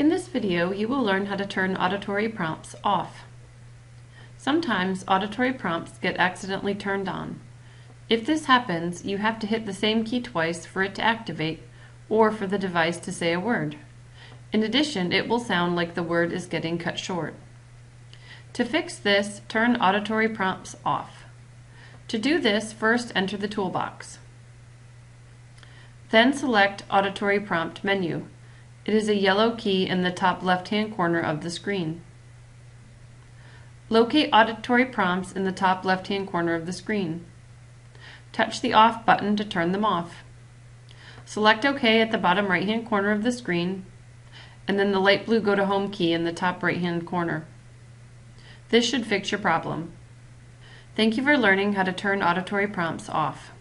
In this video, you will learn how to turn auditory prompts off. Sometimes auditory prompts get accidentally turned on. If this happens, you have to hit the same key twice for it to activate or for the device to say a word. In addition, it will sound like the word is getting cut short. To fix this, turn auditory prompts off. To do this, first enter the toolbox. Then select Auditory Prompt menu. It is a yellow key in the top left-hand corner of the screen. Locate auditory prompts in the top left-hand corner of the screen. Touch the Off button to turn them off. Select OK at the bottom right-hand corner of the screen, and then the light blue Go to Home key in the top right-hand corner. This should fix your problem. Thank you for learning how to turn auditory prompts off.